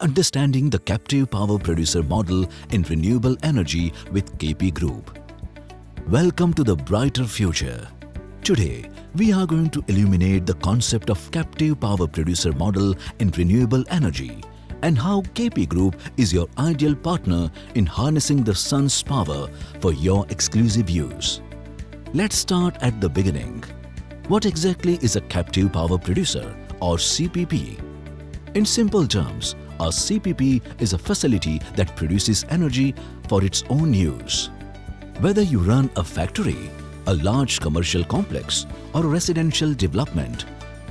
Understanding the captive power producer model in renewable energy with KP Group. Welcome to the brighter future. Today, we are going to illuminate the concept of captive power producer model in renewable energy and how KP Group is your ideal partner in harnessing the sun's power for your exclusive use. Let's start at the beginning. What exactly is a captive power producer or CPP? In simple terms, a CPP is a facility that produces energy for its own use. Whether you run a factory, a large commercial complex or a residential development,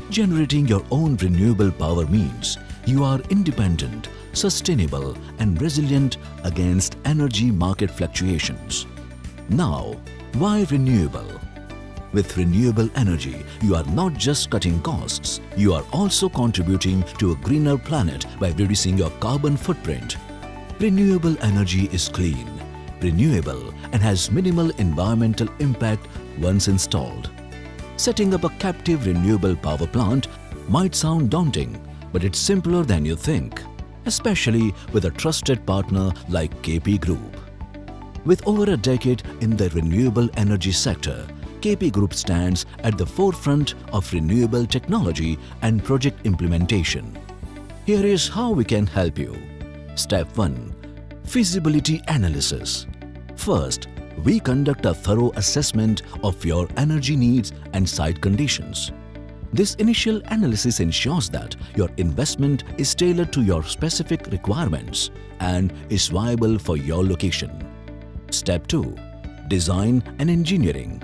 generating your own renewable power means you are independent, sustainable and resilient against energy market fluctuations. Now, why renewable? With renewable energy, you are not just cutting costs, you are also contributing to a greener planet by reducing your carbon footprint. Renewable energy is clean, renewable and has minimal environmental impact once installed. Setting up a captive renewable power plant might sound daunting, but it's simpler than you think, especially with a trusted partner like KP Group. With over a decade in the renewable energy sector, KP Group stands at the forefront of renewable technology and project implementation. Here is how we can help you. Step 1. Feasibility Analysis First, we conduct a thorough assessment of your energy needs and site conditions. This initial analysis ensures that your investment is tailored to your specific requirements and is viable for your location. Step 2. Design and Engineering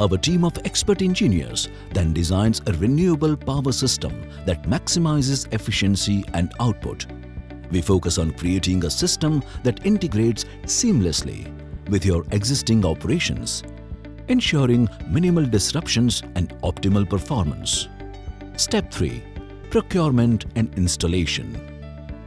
our team of expert engineers then designs a renewable power system that maximizes efficiency and output. We focus on creating a system that integrates seamlessly with your existing operations, ensuring minimal disruptions and optimal performance. Step 3. Procurement and Installation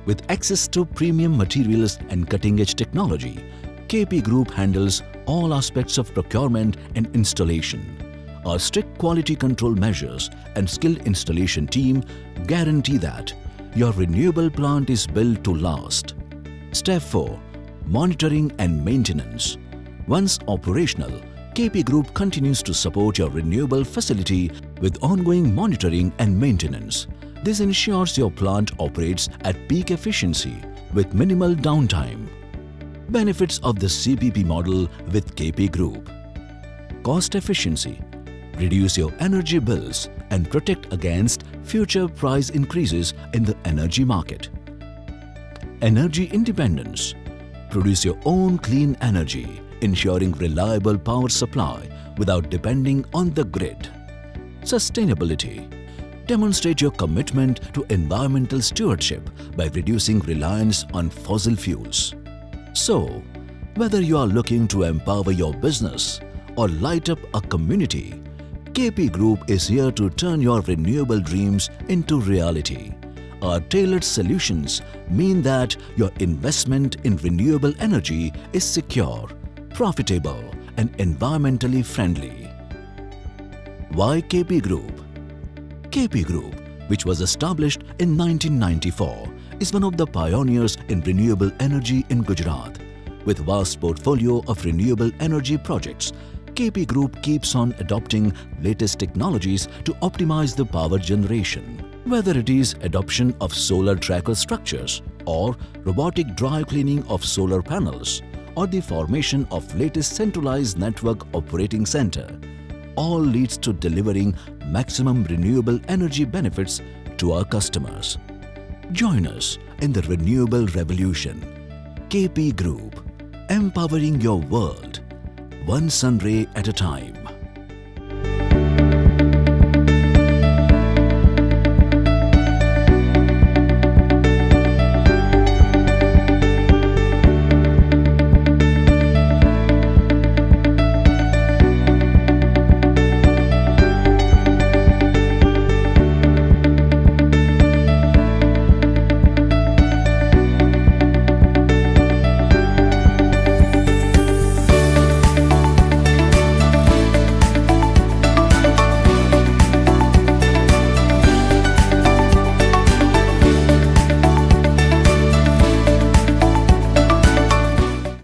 With access to premium materials and cutting-edge technology, KP Group handles all aspects of procurement and installation. Our strict quality control measures and skilled installation team guarantee that your renewable plant is built to last. Step 4. Monitoring and Maintenance Once operational, KP Group continues to support your renewable facility with ongoing monitoring and maintenance. This ensures your plant operates at peak efficiency with minimal downtime. Benefits of the CPP model with KP Group Cost efficiency Reduce your energy bills and protect against future price increases in the energy market. Energy independence Produce your own clean energy, ensuring reliable power supply without depending on the grid. Sustainability Demonstrate your commitment to environmental stewardship by reducing reliance on fossil fuels. So, whether you are looking to empower your business or light up a community, KP Group is here to turn your renewable dreams into reality. Our tailored solutions mean that your investment in renewable energy is secure, profitable and environmentally friendly. Why KP Group? KP Group, which was established in 1994, is one of the pioneers in renewable energy in Gujarat. With vast portfolio of renewable energy projects, KP Group keeps on adopting latest technologies to optimize the power generation. Whether it is adoption of solar tracker structures or robotic dry cleaning of solar panels or the formation of latest centralized network operating center, all leads to delivering maximum renewable energy benefits to our customers. Join us in the renewable revolution. KP Group, empowering your world, one sunray at a time.